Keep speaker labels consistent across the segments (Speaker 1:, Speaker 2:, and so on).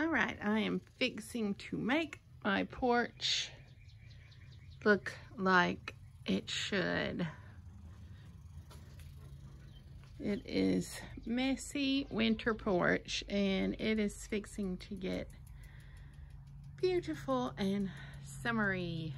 Speaker 1: All right, I am fixing to make my porch look like it should. It is messy winter porch and it is fixing to get beautiful and summery.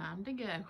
Speaker 1: Time to go.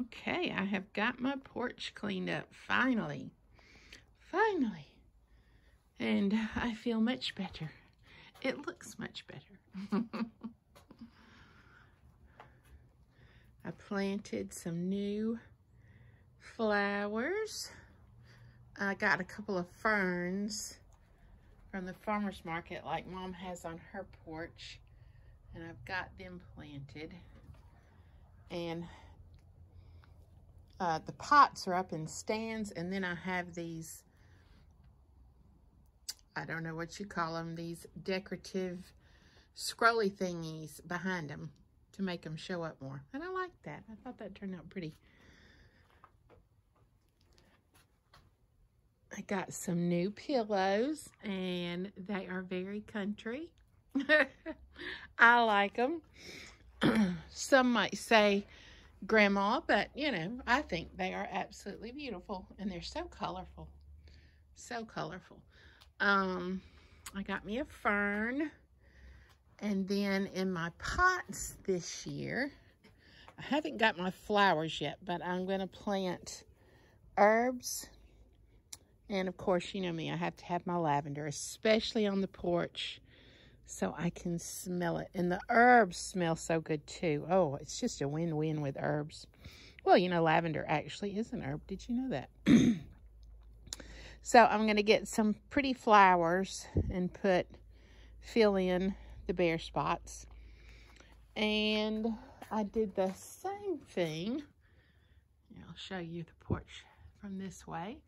Speaker 1: Okay, I have got my porch cleaned up, finally. Finally. And I feel much better. It looks much better. I planted some new flowers. I got a couple of ferns from the farmer's market like mom has on her porch. And I've got them planted. And uh, the pots are up in stands and then I have these, I don't know what you call them, these decorative scrolly thingies behind them to make them show up more. And I like that. I thought that turned out pretty. I got some new pillows and they are very country. I like them. Some might say grandma, but you know, I think they are absolutely beautiful and they're so colorful. So colorful. Um, I got me a fern. And then in my pots this year, I haven't got my flowers yet, but I'm going to plant herbs. And of course, you know me, I have to have my lavender, especially on the porch so I can smell it. And the herbs smell so good too. Oh, it's just a win-win with herbs. Well, you know, lavender actually is an herb. Did you know that? so I'm going to get some pretty flowers and put, fill in the bare spots. And I did the same thing. I'll show you the porch from this way.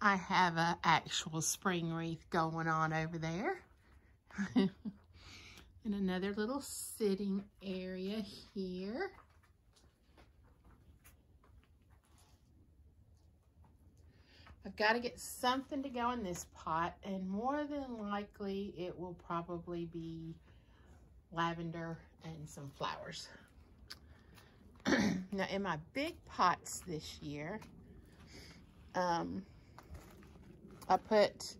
Speaker 1: I have an actual spring wreath going on over there. and another little sitting area here. I've got to get something to go in this pot and more than likely it will probably be lavender and some flowers. now in my big pots this year, um, I put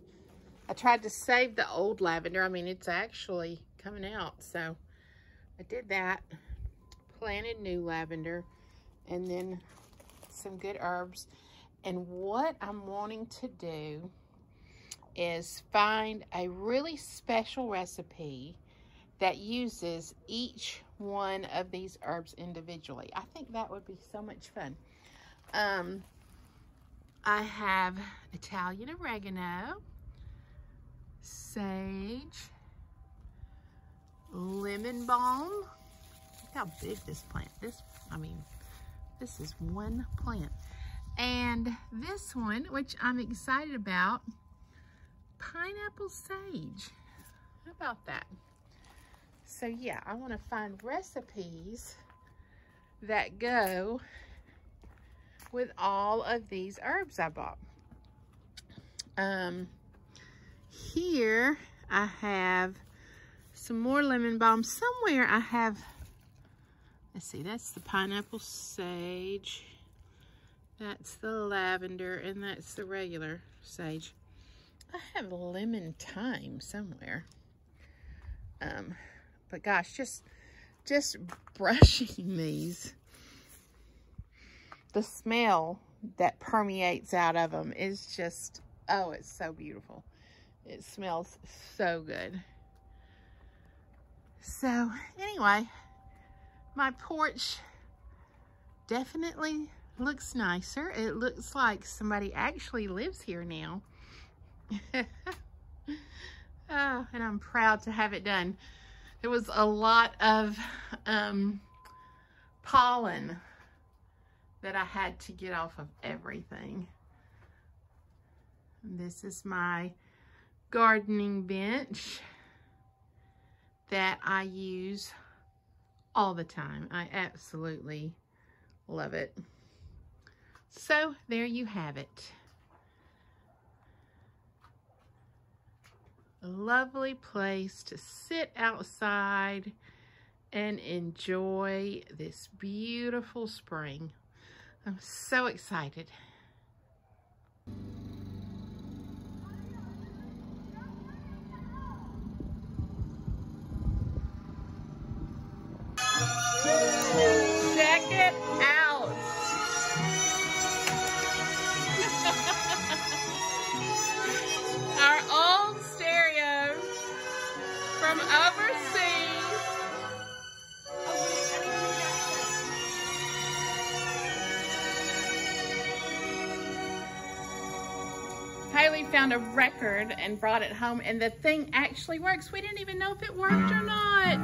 Speaker 1: I tried to save the old lavender. I mean, it's actually coming out. So I did that, planted new lavender, and then some good herbs. And what I'm wanting to do is find a really special recipe that uses each one of these herbs individually. I think that would be so much fun. Um, I have Italian oregano sage, lemon balm. Look how big this plant, this, I mean, this is one plant. And this one, which I'm excited about, pineapple sage. How about that? So yeah, I want to find recipes that go with all of these herbs I bought. Um, here I have some more lemon balm. Somewhere I have, let's see, that's the pineapple sage. That's the lavender and that's the regular sage. I have lemon thyme somewhere. Um, but gosh, just, just brushing these the smell that permeates out of them is just, oh, it's so beautiful. It smells so good. So anyway, my porch definitely looks nicer. It looks like somebody actually lives here now. oh, and I'm proud to have it done. There was a lot of um, pollen that I had to get off of everything. This is my gardening bench that I use all the time. I absolutely love it. So there you have it. A lovely place to sit outside and enjoy this beautiful spring. I'm so excited. Haley found a record and brought it home and the thing actually works. We didn't even know if it worked or not.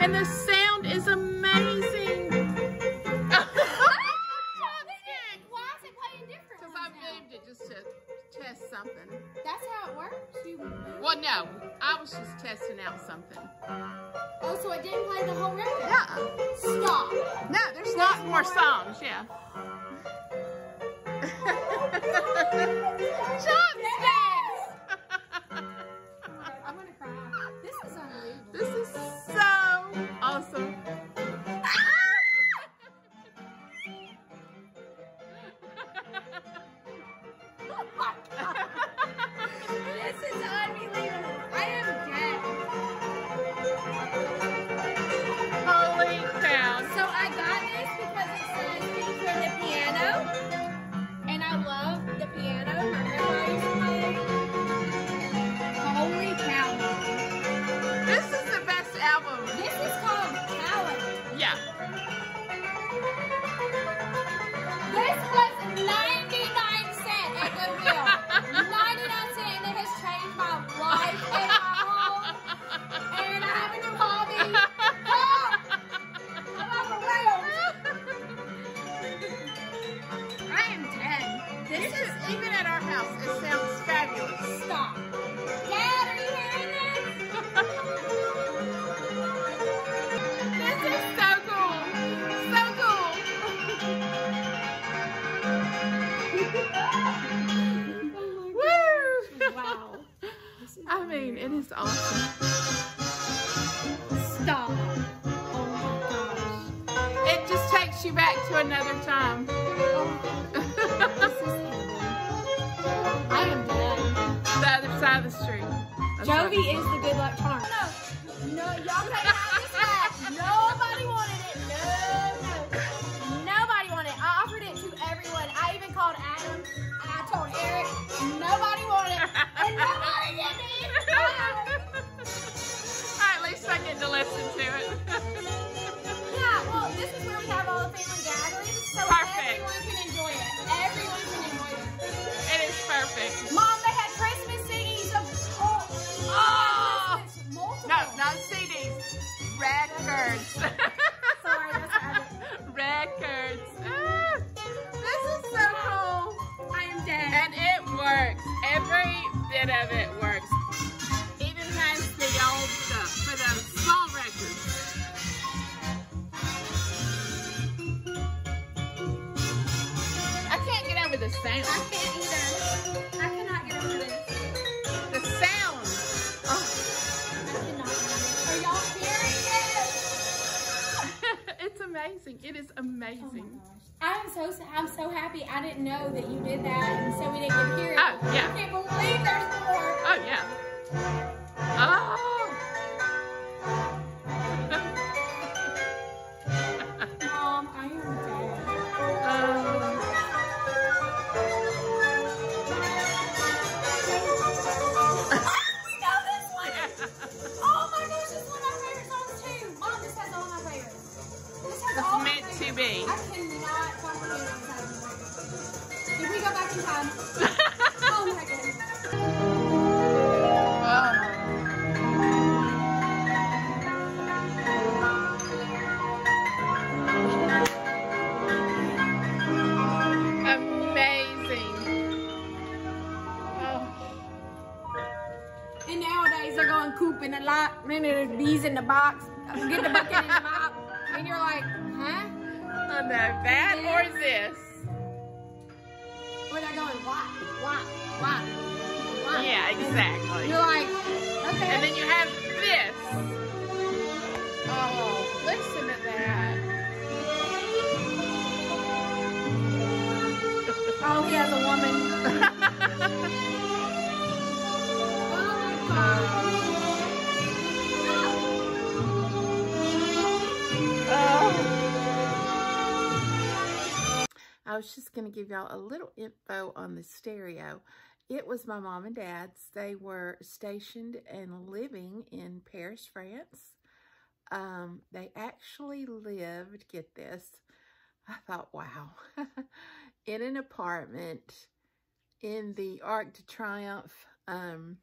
Speaker 1: And the sound is amazing.
Speaker 2: Why is it playing different?
Speaker 1: Because I
Speaker 2: now?
Speaker 1: it just to test something.
Speaker 2: That's how it works. You.
Speaker 1: Well, no, I was just testing out something.
Speaker 2: Oh, so it didn't play the whole record.
Speaker 1: Yeah.
Speaker 2: Stop.
Speaker 1: No, there's not more songs, yeah. Chopsticks!
Speaker 2: I'm gonna cry. This is unbelievable.
Speaker 1: this is so awesome.
Speaker 2: Oh this is unbelievable. I am dead.
Speaker 1: Is awesome.
Speaker 2: Stop. Oh my gosh.
Speaker 1: It just takes you back to another time.
Speaker 2: I am dead.
Speaker 1: the other side of the street. That's
Speaker 2: Jovi is the good luck charm. Didn't know that you did that, and so we didn't get it. Box. Get the bucket in the box. And you're like, huh?
Speaker 1: Oh, no, that or this.
Speaker 2: Where they're going, what? What? What? What?
Speaker 1: Yeah, exactly.
Speaker 2: You're like, okay.
Speaker 1: And then you have was just going to give y'all a little info on the stereo. It was my mom and dad's. They were stationed and living in Paris, France. Um, they actually lived, get this, I thought, wow, in an apartment in the Arc de Triomphe um,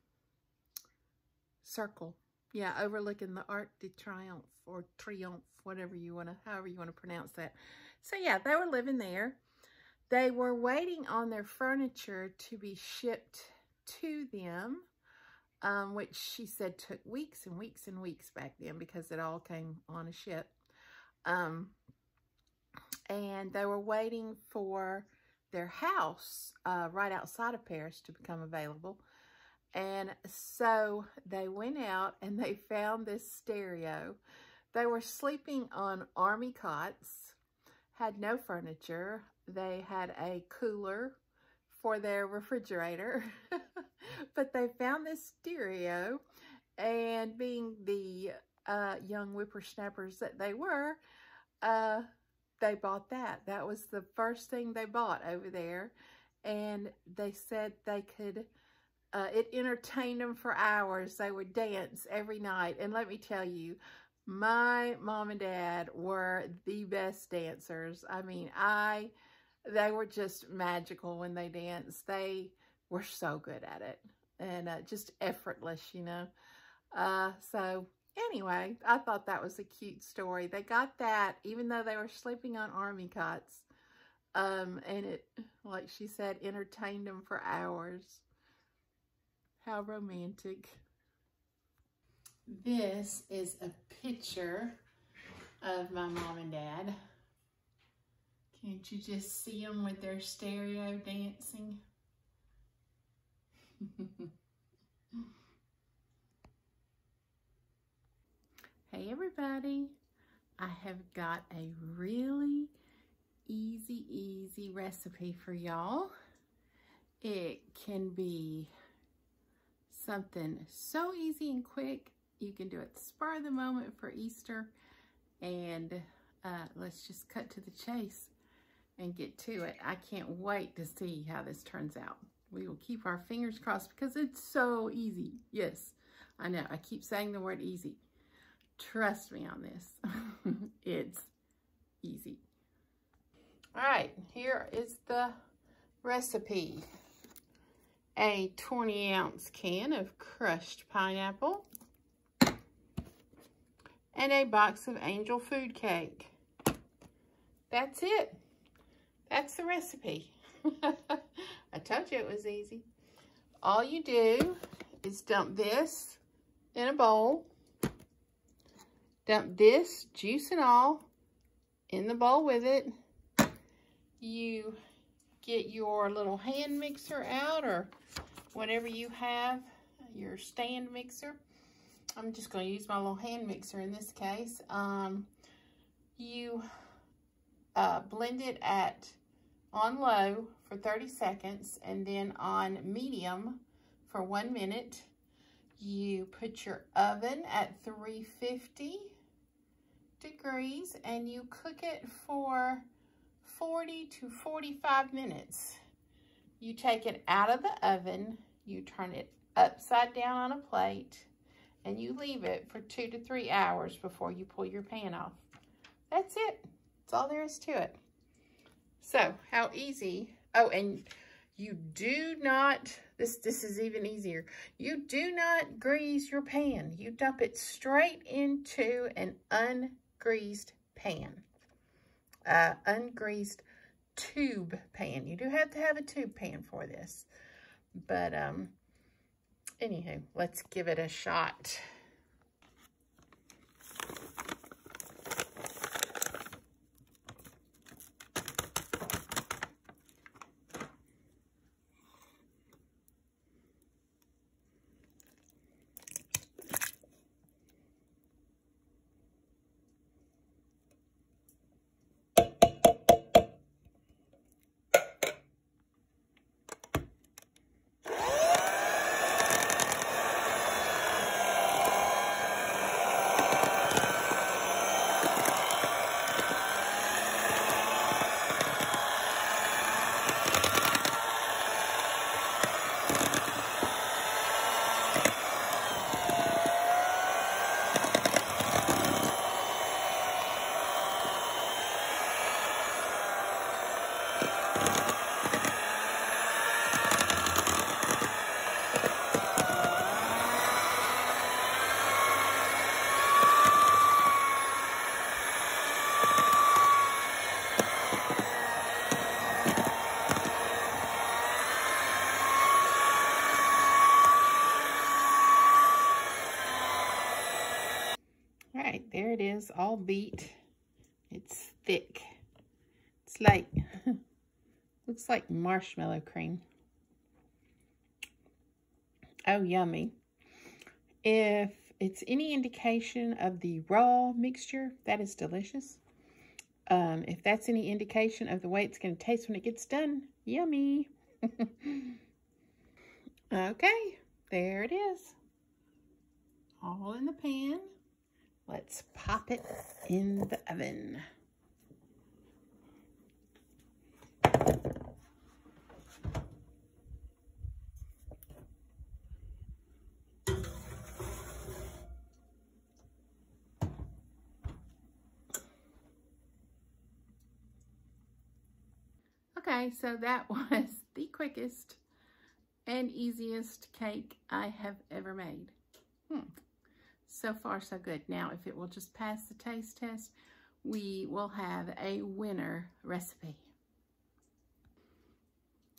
Speaker 1: circle. Yeah, overlooking the Arc de Triomphe or Triomphe, whatever you want to, however you want to pronounce that. So yeah, they were living there. They were waiting on their furniture to be shipped to them, um, which she said took weeks and weeks and weeks back then because it all came on a ship. Um, and they were waiting for their house uh, right outside of Paris to become available. And so they went out and they found this stereo. They were sleeping on army cots, had no furniture, they had a cooler for their refrigerator, but they found this stereo and being the uh, young whippersnappers that they were, uh, they bought that. That was the first thing they bought over there. And they said they could, uh, it entertained them for hours. They would dance every night. And let me tell you, my mom and dad were the best dancers. I mean, I they were just magical when they danced. They were so good at it and uh, just effortless, you know. Uh, so anyway, I thought that was a cute story. They got that even though they were sleeping on army cots. Um, and it, like she said, entertained them for hours. How romantic. This is a picture of my mom and dad. Can't you just see them with their stereo dancing? hey everybody, I have got a really easy, easy recipe for y'all. It can be something so easy and quick. You can do it spur of the moment for Easter. And uh, let's just cut to the chase and get to it. I can't wait to see how this turns out. We will keep our fingers crossed because it's so easy. Yes, I know. I keep saying the word easy. Trust me on this. it's easy. All right, here is the recipe. A 20 ounce can of crushed pineapple and a box of angel food cake. That's it. That's the recipe. I told you it was easy. All you do is dump this in a bowl. Dump this, juice and all, in the bowl with it. You get your little hand mixer out or whatever you have, your stand mixer. I'm just going to use my little hand mixer in this case. Um, you uh, blend it at on low for 30 seconds and then on medium for one minute. You put your oven at 350 degrees and you cook it for 40 to 45 minutes. You take it out of the oven, you turn it upside down on a plate, and you leave it for two to three hours before you pull your pan off. That's it. That's all there is to it. So, how easy. Oh, and you do not, this, this is even easier. You do not grease your pan. You dump it straight into an ungreased pan. Uh, ungreased tube pan. You do have to have a tube pan for this. But um, Anywho, let's give it a shot. All right, there it is, all beat. It's thick. It's like, looks like marshmallow cream. Oh, yummy. If it's any indication of the raw mixture, that is delicious. Um, if that's any indication of the way it's going to taste when it gets done, yummy. okay, there it is. All in the pan. Let's pop it in the oven. Okay, so that was the quickest and easiest cake I have ever made. Hmm. So far, so good. Now, if it will just pass the taste test, we will have a winner recipe.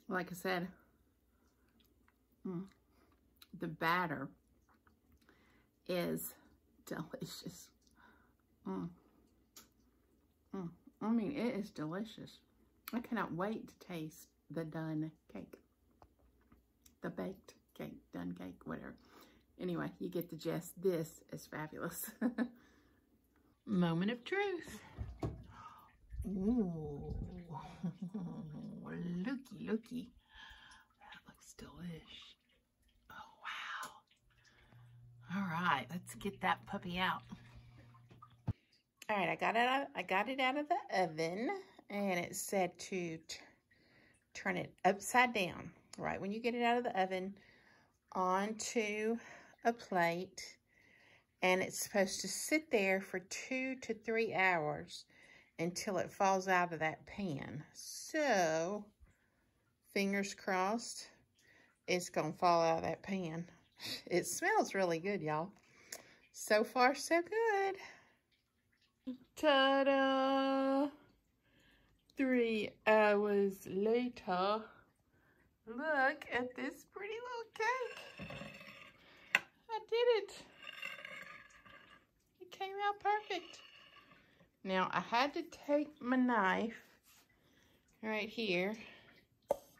Speaker 1: Like I said, mm, the batter is delicious. Mm. Mm. I mean, it is delicious. I cannot wait to taste the done cake. The baked cake, done cake, whatever. Anyway, you get the gist. This is fabulous. Moment of truth. Ooh. looky, looky. That looks delish. Oh, wow. All right, let's get that puppy out. All right, I got it out, I got it out of the oven and it said to turn it upside down. Right when you get it out of the oven onto a plate and it's supposed to sit there for two to three hours until it falls out of that pan. So, fingers crossed, it's going to fall out of that pan. It smells really good, y'all. So far, so good. Ta-da! Three hours later, look at this pretty little cake. Did it. It came out perfect. Now, I had to take my knife right here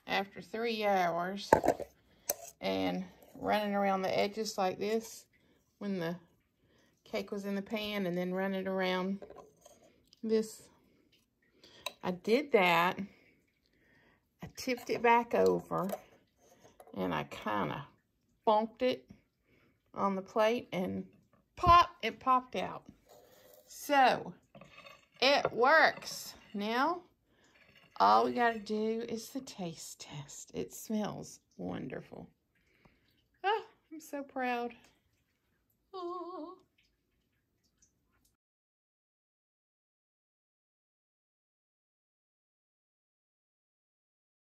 Speaker 1: after three hours and running around the edges like this when the cake was in the pan and then running around this. I did that. I tipped it back over and I kind of bonked it on the plate and pop, it popped out. So, it works. Now, all we got to do is the taste test. It smells wonderful. Oh, I'm so proud. Oh.